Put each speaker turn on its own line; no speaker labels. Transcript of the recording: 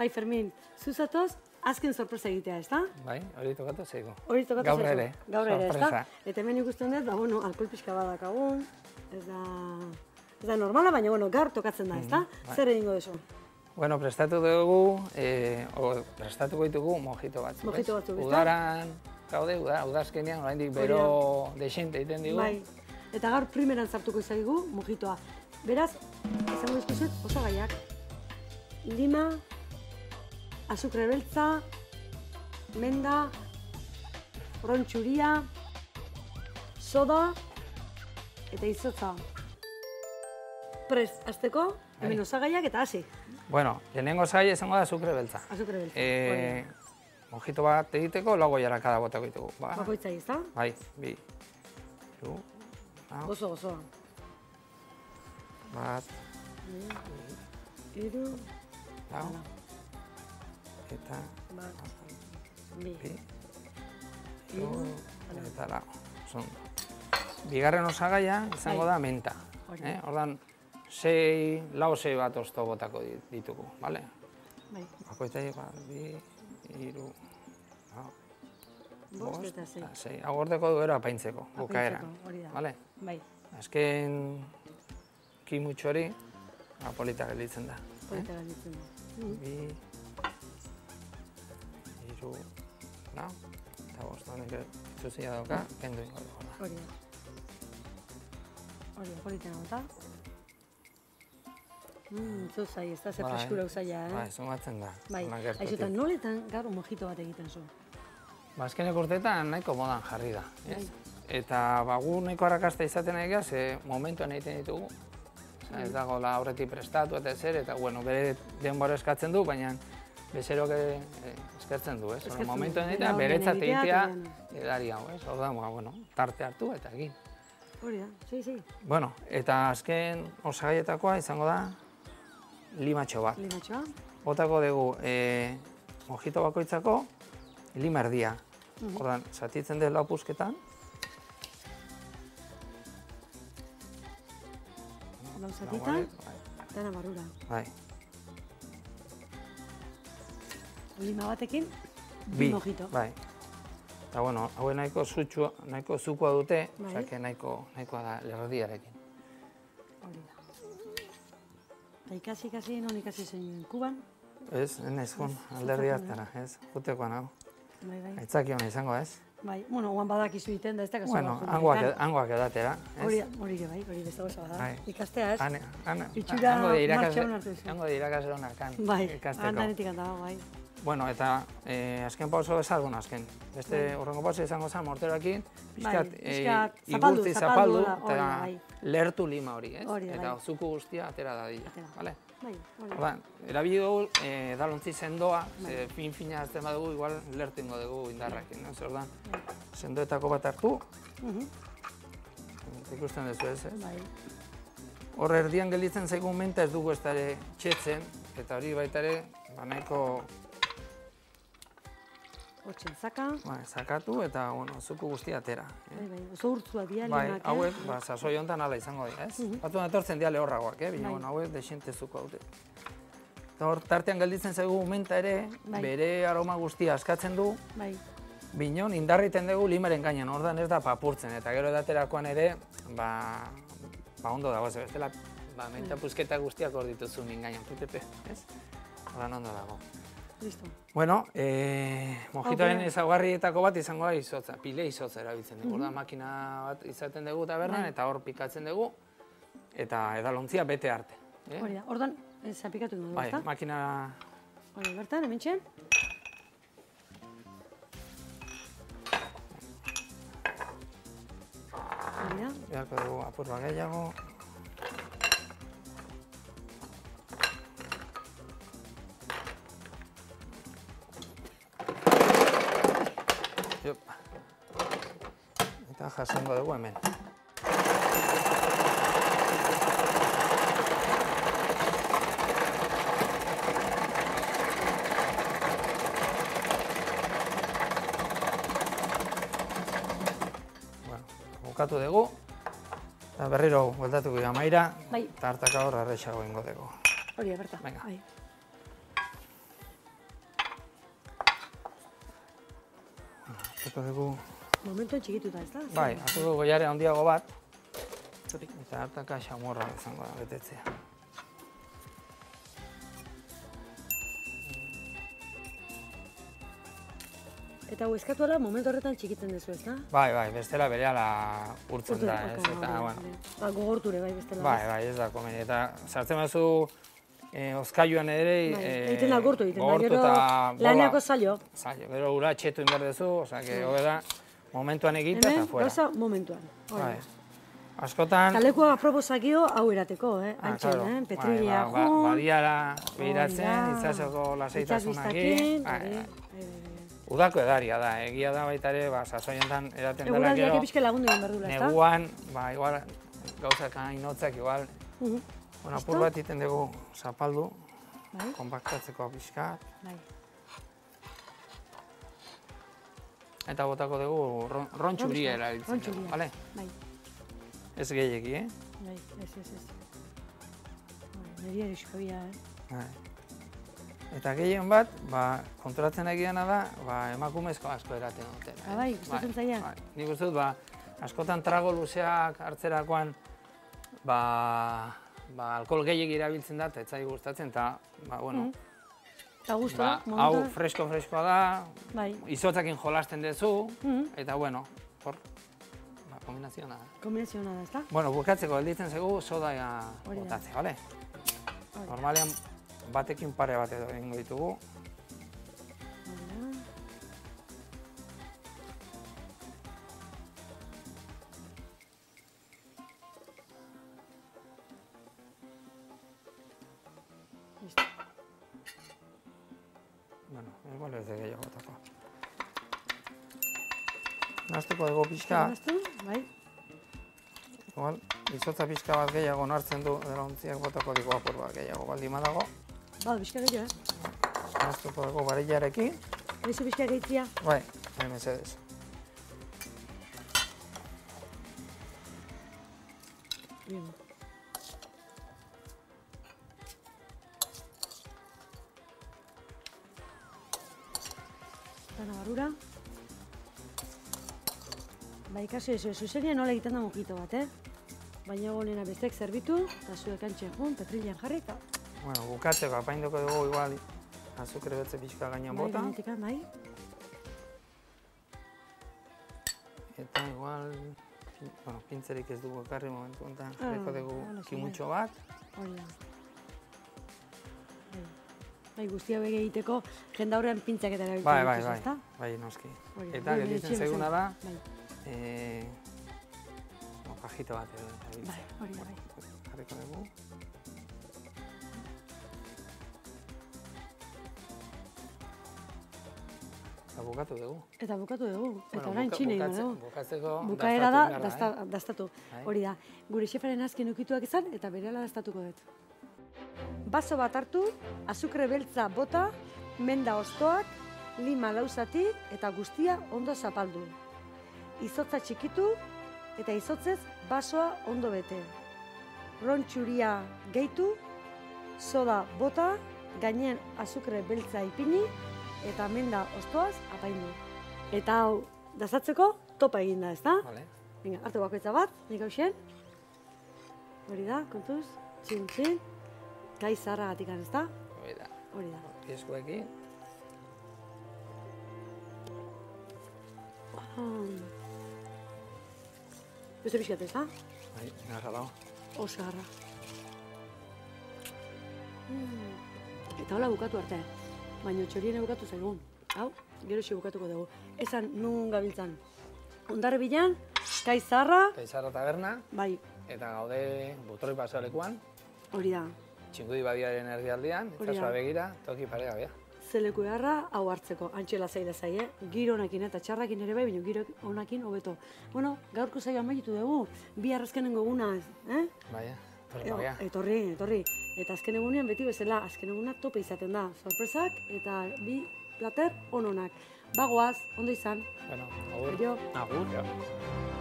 Bai, Fermin, zuzatoz, azken sorpresa egitea, ez da?
Bai, hori tokatu zeigu.
Hori tokatu
Gaur ere,
Gaur ere, ez da? Eta hemen ikusten dut, ba, bueno, alkohol pixka badakagun, ez da... Ez da normala, baina, bueno, gaur tokatzen da, ez da?
bai.
Zer egingo duzu?
Bueno, prestatu dugu, eh, o, prestatuko ditugu mojito batzuk,
Mojito
ez?
batzuk, ezta?
Udaran, gaude, uda, udazkenean, oraindik bero desente egiten digu.
Bai. Eta gaur primeran sartuko izaigu, mojitoa. Beraz, izango dizkizut, osagaiak. Lima, azukre beltza, menda, rontxuria, soda eta izotza. Prest, azteko, hemen
Bai.
osagaiak eta hasi.
Bueno, lehenengo zai izango da azukre beltza.
Azukre beltza.
Eh, mojito bat egiteko, lau goiarakada botako ditugu. Ba,
Bakoitza ezta?
bai, bi, hiru, lau,
Gozo, gozo.
bat, lau,
hala,
eta
bi,
bi, eta lau. Son. Bigarren osagaia izango da menta.
Hori.
Eh? Ordan, sei, lau sei bat osto botako di- ditugu, bale?
bai,
Bakoitzai, ba, bi, hiru, lau,
bost eta sei.
eta sei. Hau gordeko duero apaintzeko, bukaera.
Hori da.
Bale?
Bai,
Azken kimutxo hori, ba, polita gelditzen da.
polita galditzen da. Mhm.
Bi, hiru, lau, eta bost, honek itzuzia dauka, kendu ingo dugu. da.
Hori da. Hori da, polita nagota. Mm, zuzai, ez da, ze
Bai.
freskura uzaila, eh?
Bai, sumatzen da.
Bai, aizutan, noletan gaur mojito bat egiten zu?
Ba, azkenek urteetan nahiko modan jarri da. Ez?
Bai.
Eta ba, gu nahiko arrakasta izaten nahi gara, ze momentuan egiten ditugu. Osea,
Bai.
ez dago la aurretik prestatu eta zer, eta bueno, bere denbora eskatzen du, baina bezerok eh, eskertzen du, ez?
Dena
egitea,
onden
beretzat
egitea,
edari hau, ez? Orda, ba, bueno, tarte hartu eta egin.
Hori da, sí, sí,
Bueno, eta azken osagaietakoa izango da limatxo bat.
limatxoa.
Botako dugu e, mojito bakoitzako lima erdia.
Mhm.
Ordan, zatitzen dut lau pusketan,
Lau zatitan,
bai,
dana barrura.
bai.
Lima batekin, bi
Bi,
mojito.
bai. Eta bueno, haue nahiko zutxua, nahiko zukua dute,
Bai.
osea, que nahiko, nahikoa da lerdiarekin.
Hori da. Eta ikasi, ikasi, non ikasi zen Kuban.
Ez, ez joan,
Ez,
alderdi hartara, ez, jutekoan hau.
Bai, bai.
Aitzaki hona izango, ez?
Bai, bueno, guan badakizu iten da, ez da kasu.
Bueno,
bat,
hangoak, hangoak edatera,
Hori,
ez?
hori ere bai, hori beste gauza bada.
Bai.
Ikastea, ez?
Han, han,
Itxura
hango de
hartu zu.
hango de irakasle honak, han,
Bai,
ikasteko.
handanetik handa, bai.
Bueno, eta eh, azken pauso ezagun azken. Beste
Bai.
horrengo pauso izango zen morteroekin, pixkat,
Bai,
eh,
pixkat zapaldu,
igurtzi
zapaldu
zapaldu,
da,
eta
da, bai.
lertu lima hori, ez?
Hori da,
eta
bai.
zuku guztia atera dadila,
Atera.
vale?
Bai, hori da.
Erabili dugu eh, edalontzi sendoa, ze fin fina hartzen badugu, igual lertu ingo dugu indarrakin, no? Zer ordan,
Bai.
sendoetako bat hartu,
Mhm,
ikusten duzu ez, ez?
Bai,
Hor erdian gelditzen zaigun menta ez dugu ez da txetzen, eta hori baita ere, ba nahiko
hotxen zaka.
ba, sakatu eta, bueno, zuku guztia atera. eh?
Bai, bai, oso urtzua dira
Bai,
limak, eh?
hauek, ba, sasoi honetan ala izango dira, ez?
Mhm.
Batzuan etortzen dira lehorragoak, eh? Baina,
Bai.
bueno, hauek desente zuko haute. Eta hor, tartean gelditzen zaigu menta ere,
Bai.
bere aroma guztia askatzen du,
Bai,
binon indarriten dugu limaren gainean, ordan ez da papurtzen, eta gero edaterakoan ere, ba, ba ondo dago, bestela, ba, menta
Bai.
pusketa guztiak hor dituzu min gainean, pepepe, ez? Ordan ondo dago.
Listo.
Bueno, eh, mojitoaren
Aukera.
ezaugarrietako bat izango da izotza, pile izotza erabiltzen dugu. Orda makina bat izaten dugu tabernan
Bai.
eta hor pikatzen dugu eta edalontzia bete arte. Eh?
Hori da, ordan, eh, zapikatu dugu,
Bai,
ezta?
makina
Hori, bertan, hemen txen. Hori da,
beharko dugu apur bat gehiago. jasango dugu hemen. Bueno, bukatu dugu, eta berriro gueltatuko dira maira,
bai.
eta hartaka hor arrexago ingo dugu.
Hori, berta.
Venga.
Bai.
Bukatu dugu
Momentuan txikituta, ez da?
bai, hartu dugu goiare handiago bat, eta hartaka xamorra izango da betetzea.
Eta hau eskatuala momentu horretan txikitzen duzu, ez da?
Bai, bai, bestela berehala urtzen da, ez, eta, bueno.
Ba, gogorture bai bestela.
bai, bai, ez da komeni, eta sartzen bazu eh, ozkailuan ere,
Bai,
eh,
egiten da gortu egiten da, gero laneako zailo.
Zailo, gero ura txetu inbar duzu, osea, que hobe da, momentuan egitea eta fuera.
gauza momentuan.
Bai. Askotan,
Talekua aprobosakio hau erateko, eh?
Ah,
Antxen, eh?
Bai,
Petrilia
ba- ba-
jun,
Badiara behiratzen,
hori da.
itzasoko lasaitasunakin.
Itsasbistakin,
Bai, bai.
bai, bai, bai.
Udako edaria da, egia da baita ere, ba, sasoietan eraten dela
Eguraldiak
gero,
epizke lagundu egin behar duela, ez
neguan, ba, igual, gauzak hainotzak, igual,
Mhm.
bueno, apur bat iten dugu zapaldu,
Bai,
konpaktatzeko pixka,
bai.
Eta botako dugu ron, rontxuria erabiltzen
Rontxuria.
bale?
Bai,
Ez gehiegi, eh?
bai, ez, ez, ez. Bai, Niri eriskabia, eh?
Bai. Eta gehien bat, ba, konturatzen egiana da, ba, emakumezko asko eraten dute.
Ah, bai, gustatzen zaie?
Bai, nik uste dut, ba, askotan trago luzeak hartzerakoan, ba, ba, alkohol gehiegi erabiltzen da, eta ez zaigu gustatzen, eta, ba, bueno,
Eta guztu,
ba, hau
momentu,
fresko-freskoa da,
bai.
izotzakin jolasten duzu,
Mhm.
eta, bueno, hor, ba, kombinaziona da.
Kombinaziona da, ez?
Bueno, bukatzeko gelditzen zegu sodaia
Hori da.
botatzea, bale? Normalean batekin pare bat edo egingo ditugu. Ez da gehiago botako. Naztuko dugu pixka,
Nahaztu, bai.
igual, izotza pixka bat gehiago nartzen du, erontziak botako digu apur bat gehiago baldin badago.
Ba, bizka gehiago, eh?
Naztuko dugu barillarekin,
Haizu bizka gehitzia.
bai, bai mesedez.
Bien. Dana barura. Ba, ikasi ez, zuzenean nola egiten da mojito bat, eh? Baina gonena bestek zerbitu, eta zuek antxen jun, petrilean jarri, eta
Bueno, bukatzeko apainduko dugu igual azukre betze pixka gainean
bai,
bota.
genetikan, bai.
Eta igual, pin- bueno, pintzerik ez dugu ekarri momentu honetan,
Ah,
jarriko dugu kimutxo bat.
Hori. Bai. Bai, guztia bege egiteko jendaurrean pintzak eta erabiltzen
Bai, bai, bai, bai, noski. Eta gelditzen zaiguna da.
Bai,
eh, no, pajito bat edo erabiltzea.
bai, hori da, bai.
Jarriko dugu. Eta bukatu dugu.
Eta bukatu dugu. Eta
Bueno,
orain
buka-
txine
bukatze-
dugu.
Bukatzeko
Bukaera da, dasta,
eh? Bai.
Hori da, gure xefaren azken ukituak izan, eta berehala dastatuko dut. Baso bat hartu, azukre beltza bota, menda ostoak, lima lauzati eta guztia ondo zapaldu. Izotza txikitu eta izotzez basoa ondo bete. Rontxuria gehitu, soda bota, gainean azukre beltza ipini eta menda ostoaz apaindu. Eta hau, dazatzeko topa egin da, ezta?
Vale.
Venga, hartu bakoitza bat, nik hausen. Hori da, kontuz, txin, txin. Gai zaharra gatikan, ezta?
Hori da.
Hori da.
Eskuekin.
Ah. Beste pixkat, ezta?
Bai, garra dago.
Oso harra. Mm. Eta hola bukatu arte. Baina txorien bukatu zaigun. Hau, gero xe bukatuko dugu. Esan nun gabiltzan. Ondarre bilan, kai zaharra,
Kaizarra taberna,
bai,
eta gaude butroi pasoalekuan,
hori da.
Txingudi badiaren erdialdean, itzazoa begira, toki paregabea.
Zeleku beharra hau hartzeko, antxela zaila zaie, giro honekin eta txarrakin ere bai, baina giro honekin hobeto. Bueno, gaurko zaila amaitu dugu, bi arrazkenen goguna, eh?
Bai, torri
Eo,
pagia.
etorri, etorri. Eta azken egunean beti bezala, azken eguna tope izaten da. Sorpresak eta bi plater ononak. Bagoaz, ondo izan.
Bueno, agur.
Aio.
Agur.